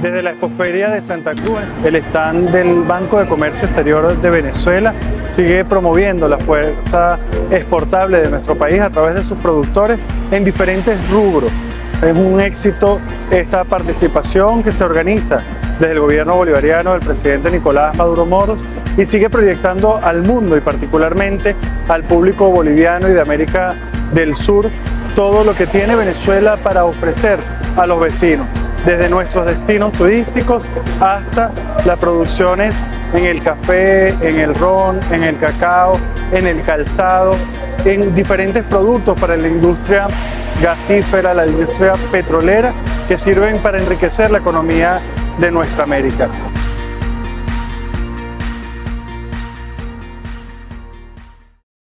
Desde la Expoferia de Santa Cruz, el stand del Banco de Comercio Exterior de Venezuela sigue promoviendo la fuerza exportable de nuestro país a través de sus productores en diferentes rubros. Es un éxito esta participación que se organiza desde el gobierno bolivariano del presidente Nicolás Maduro Moros y sigue proyectando al mundo y particularmente al público boliviano y de América del Sur todo lo que tiene Venezuela para ofrecer a los vecinos desde nuestros destinos turísticos hasta las producciones en el café, en el ron, en el cacao, en el calzado, en diferentes productos para la industria gasífera, la industria petrolera, que sirven para enriquecer la economía de nuestra América.